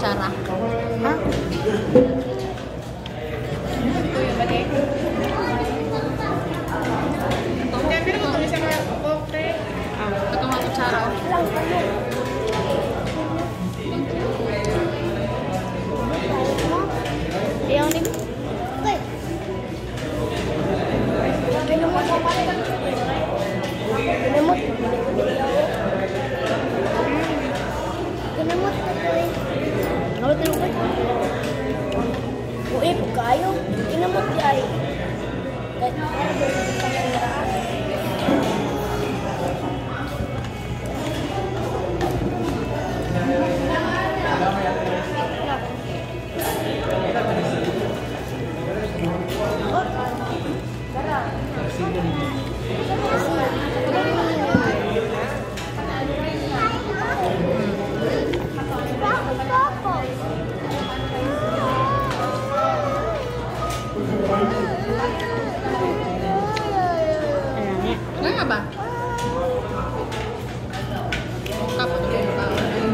acara. Hah? Ketemu cara 哎。Nga ba?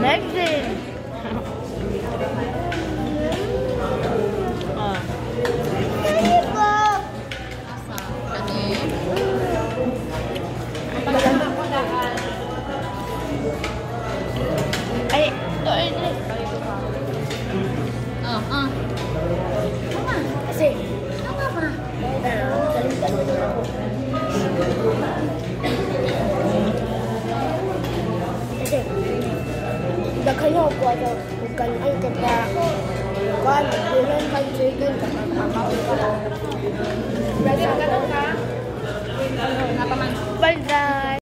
Next din. Oh. Kani? Ay, ito, ito. Oh, ah. đã thấy học qua rồi mình cần anh thật ra có anh mình lên văn chơi game thật là bảo